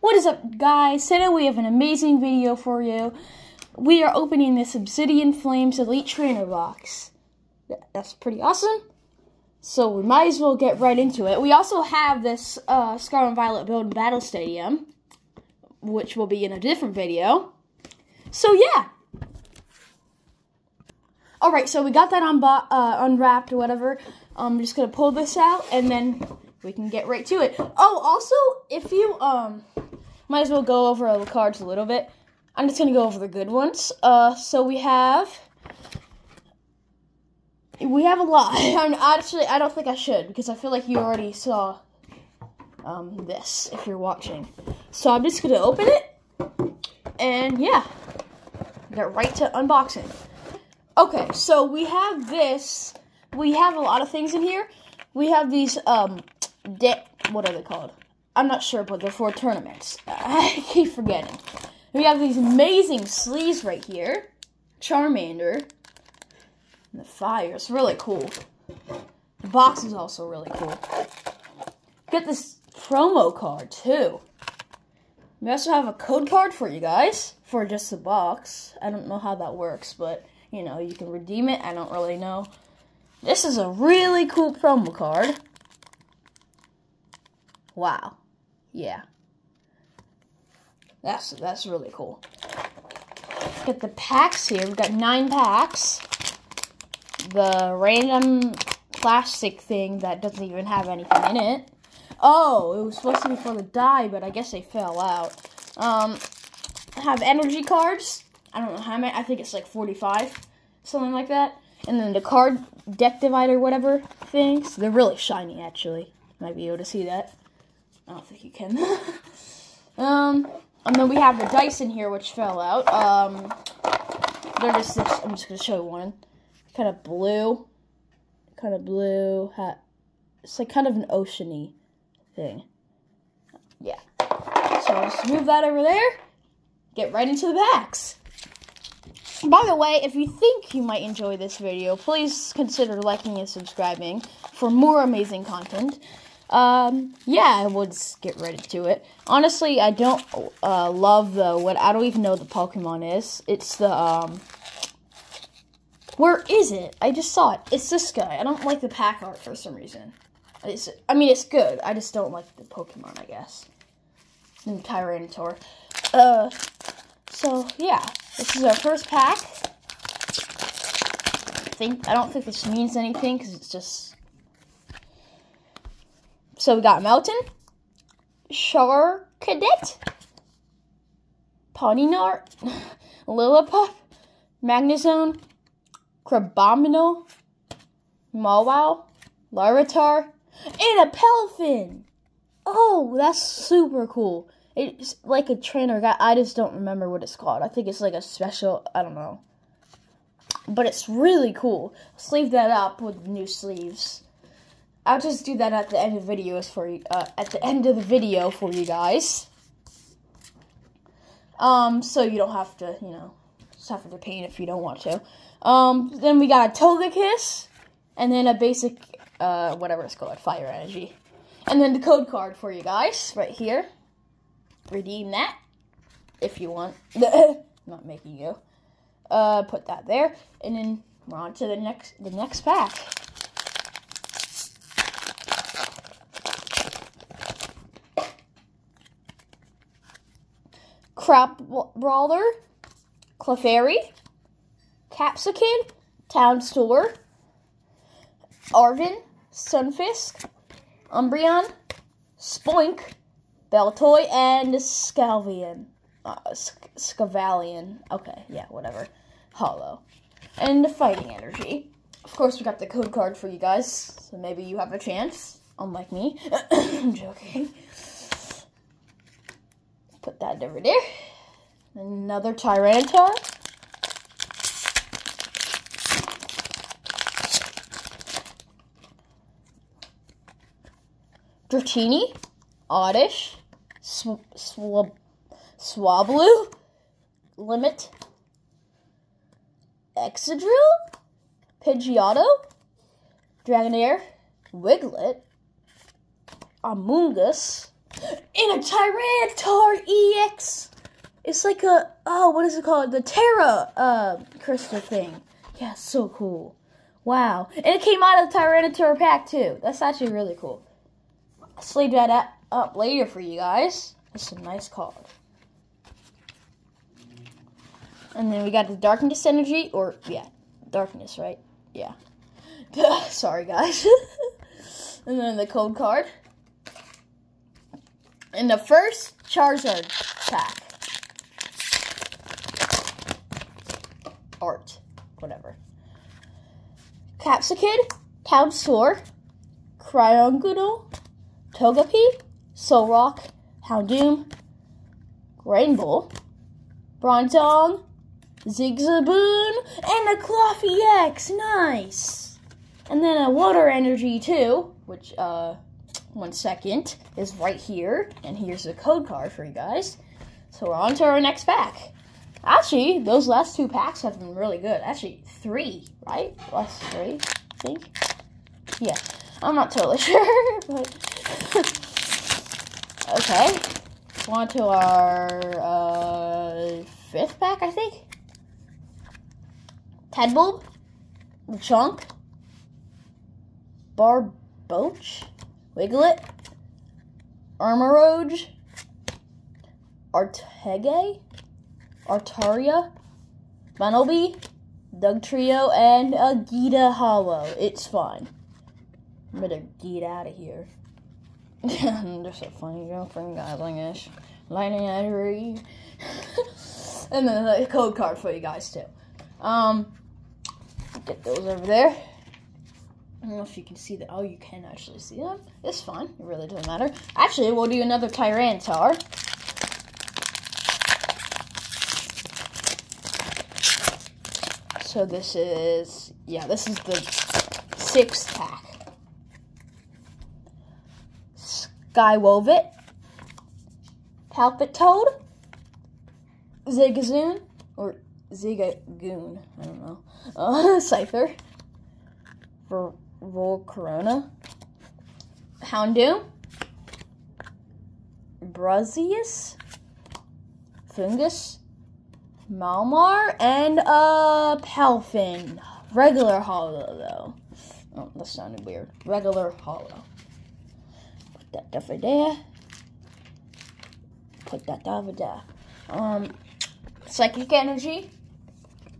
What is up, guys? Today we have an amazing video for you. We are opening this Obsidian Flames Elite Trainer box. That's pretty awesome. So we might as well get right into it. We also have this uh, Scarlet and Violet build Battle Stadium, which will be in a different video. So yeah. All right, so we got that uh, unwrapped or whatever. I'm just gonna pull this out and then we can get right to it. Oh, also, if you um, might as well go over all the cards a little bit. I'm just gonna go over the good ones. Uh, so we have we have a lot. I'm actually I don't think I should because I feel like you already saw um this if you're watching. So I'm just gonna open it and yeah, get right to unboxing. Okay, so we have this. We have a lot of things in here. We have these um what are they called? I'm not sure, but they're for tournaments. I keep forgetting. We have these amazing sleeves right here. Charmander. And the fire. It's really cool. The box is also really cool. Get this promo card too. We also have a code card for you guys for just the box. I don't know how that works, but you know, you can redeem it. I don't really know. This is a really cool promo card. Wow. Yeah. That's that's really cool. Get the packs here. We've got nine packs. The random plastic thing that doesn't even have anything in it. Oh, it was supposed to be for the die, but I guess they fell out. Um, have energy cards. I don't know how many. I think it's like 45, something like that. And then the card deck divider, whatever things. They're really shiny, actually. Might be able to see that. I don't think you can. um, and then we have the dice in here, which fell out. Um, they're just, I'm just going to show you one. Kind of blue. Kind of blue. Hat. It's like kind of an oceany thing. Yeah. So I'll just move that over there. Get right into the packs. By the way, if you think you might enjoy this video, please consider liking and subscribing for more amazing content. Um, yeah, we'll just get right into it. Honestly, I don't uh, love the what I don't even know the Pokemon is. It's the um. Where is it? I just saw it. It's this guy. I don't like the pack art for some reason. It's, I mean, it's good. I just don't like the Pokemon, I guess. And Tyranitar. Uh, so yeah, this is our first pack. I think I don't think this means anything because it's just so we got Melton, Char Cadet, Pawniard, Lillipup, Magnezone, Crabominal, Mawile, Larvitar, and a Palafin! Oh, that's super cool. It's like a trainer guy. I just don't remember what it's called. I think it's like a special, I don't know. But it's really cool. Sleeve that up with new sleeves. I'll just do that at the end of the videos for you. Uh, at the end of the video for you guys. Um, so you don't have to, you know, suffer the pain if you don't want to. Um, then we got a Togekiss, and then a basic, uh, whatever it's called, Fire Energy, and then the code card for you guys right here. Redeem that if you want. Not making you. Uh, put that there, and then we're on to the next the next pack. Crap Brawler, Clefairy, Capsicum, Town Store, Arven, Sunfisk, Umbreon, Spoink, Baltoy, and Scalvian. Uh, Scavalian. Okay, yeah, whatever. Hollow. And Fighting Energy. Of course, we got the code card for you guys, so maybe you have a chance, unlike me. I'm joking. Put that over there. Another Tyranitar. Dratini, Oddish, Sw Swab Swablu, Limit, Excadrill, Pidgeotto, Dragonair, Wiglet, Amoonguss, In a Tyranitar EX. It's like a oh, what is it called? The Tera uh crystal thing. Yeah, so cool. Wow. And it came out of the Tyranitar pack too. That's actually really cool. I'll sleeve that up later for you guys. It's a nice card. And then we got the Darkness Energy, or, yeah, Darkness, right? Yeah. Sorry, guys. and then the code card. And the first Charizard pack. Art. Whatever. Capsakid, Calbsaur, Cryogonal, Togepi, Solrock, Houndoom, Rainbow, Bronzong, Zigzagoon, and a Cloffy X. Nice. And then a Water Energy too, which, uh, one second, is right here. And here's the code card for you guys. So we're on to our next pack. Actually, those last two packs have been really good. Actually, three, right? Last three, I think. Yeah, I'm not totally sure, but okay. On to our uh, fifth pack, I think. Tadbulb, Chunk, Barboach, Wiglet, Armarouge, Artege, Artaria, Bunnelby, Dugtrio, and a Gita Hollow. It's fine. I'm gonna get out of here. They're so funny, from Godlingish. Lightning Ivory. and then a code card for you guys too. Um get those over there. I don't know if you can see that. Oh, you can actually see them. It's fine. It really doesn't matter. Actually, we'll do another Tyranitar. So this is, yeah, this is the sixth pack. Skywovit, Palpitoad, Zigzagoon, or Zigagoon, I don't know, uh, Cypher, for Volcarona, Houndoom, Brazius, Fungus, Malamar, and uh, Palafin. Regular hollow, though. Oh, that sounded weird. Regular hollow. Put that over there. Put that over there. Um, Psychic Energy.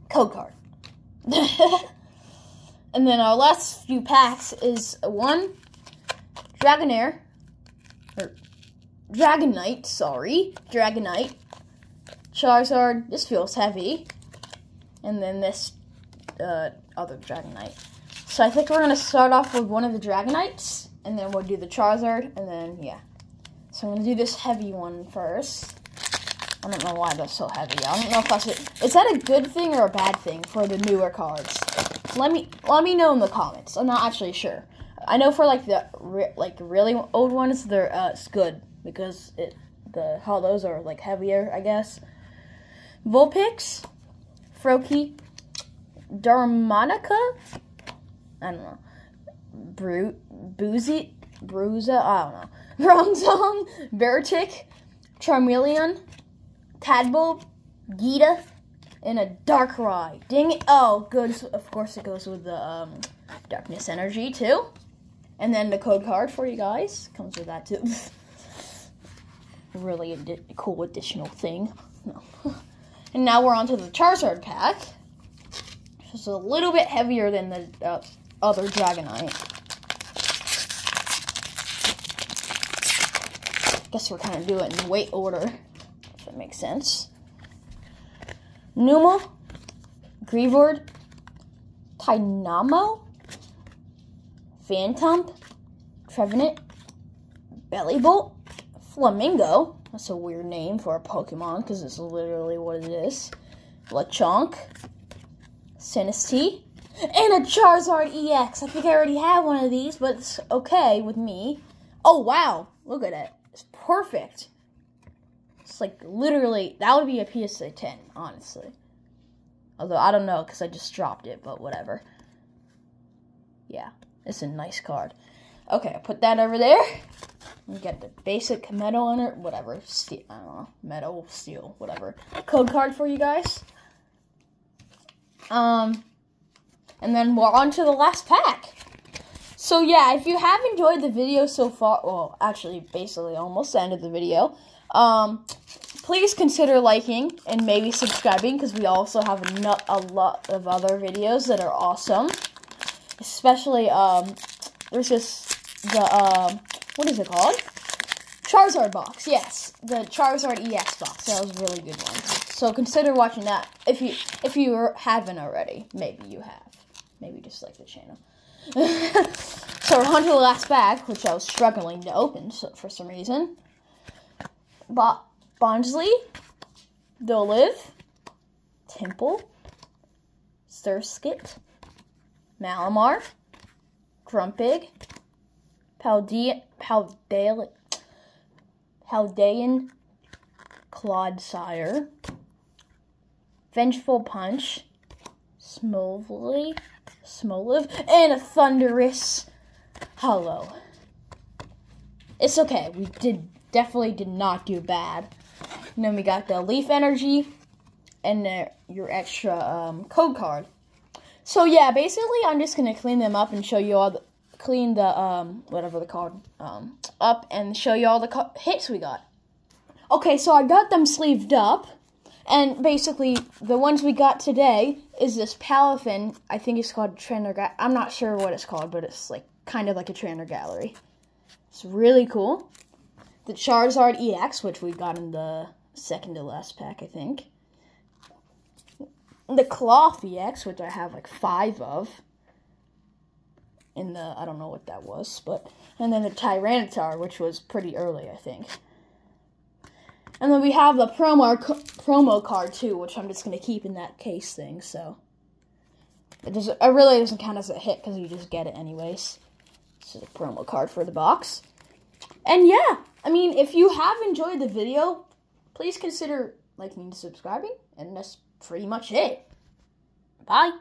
Code card. and then our last few packs is one Dragonair. Or Dragonite, sorry. Dragonite. Charizard, this feels heavy. And then this uh, other Dragonite. So I think we're going to start off with one of the Dragonites, and then we'll do the Charizard, and then, yeah. So I'm going to do this heavy one first. I don't know why that's so heavy. I don't know if that's a, is that a good thing or a bad thing for the newer cards? Let me let me know in the comments. I'm not actually sure. I know for like the re, like really old ones, they're uh, it's good because it the hollows are like heavier, I guess. Vulpix, Froakie, Darmonica, I don't know, Bru, Boozy, Bruiser, I don't know, Bronzong, Beartic, Charmeleon, Tadbulb, Gita, and a dark Darkrai. Ding it. Oh, good. Of course, it goes with the um, Darkness Energy, too. And then the code card for you guys comes with that, too. really cool additional thing. No. And now we're on to the Charizard pack. It's a little bit heavier than the uh, other Dragonite. Guess we're kind of doing in weight order, if that makes sense. Numa, Greavard, Tynamo, Phantom, Trevenant, Bellibolt, Flamingo, that's a weird name for a Pokemon because it's literally what it is. Lechonk, Sinistea, and a Charizard EX. I think I already have one of these, but it's okay with me. Oh, wow. Look at it. It's perfect. Like literally, that would be a PSA 10, honestly. Although I don't know because I just dropped it, but whatever. Yeah, it's a nice card. Okay, I put that over there. We get the basic metal on it, whatever. Steel, I don't know, metal, steel, whatever. Code card for you guys. Um, and then we're on to the last pack. So yeah, if you have enjoyed the video so far, well, actually, basically almost the end of the video, um, please consider liking and maybe subscribing because we also have a, a lot of other videos that are awesome. Especially, um, there's this, the, um, what is it called? Charizard box, yes. The Charizard EX box. That was a really good one. So consider watching that if you if you haven't already. Maybe you have. Maybe just like the channel. so we're on to the last bag, which I was struggling to open for some reason. But Bonsly, Dolliv, Temple, Surskit, Malamar, Grumpig, Paldean, Paldean, Paldean Clodsire, Vengeful Punch, Smovely, Smoliv, and a Thunderous Hollow. It's okay. We did definitely did not do bad. And then we got the Leaf Energy and uh, your extra um, code card. So yeah, basically I'm just gonna clean them up and show you all the clean the um whatever the card um up and show you all the hits we got. Okay, so I got them sleeved up. And basically, the ones we got today is this Palafin. I think it's called Trainer. Ga- I'm not sure what it's called, but it's like kind of like a Trainer Gallery. It's really cool. The Charizard EX, which we got in the second to last pack, I think. The Cloth EX, which I have like five of. In the, I don't know what that was, but. And then the Tyranitar, which was pretty early, I think. And then we have the promo promo card too, which I'm just gonna keep in that case thing. So it does. It really doesn't count as a hit because you just get it anyways. This is a promo card for the box. And yeah, I mean, if you have enjoyed the video, please consider liking and subscribing. And that's pretty much it. Bye.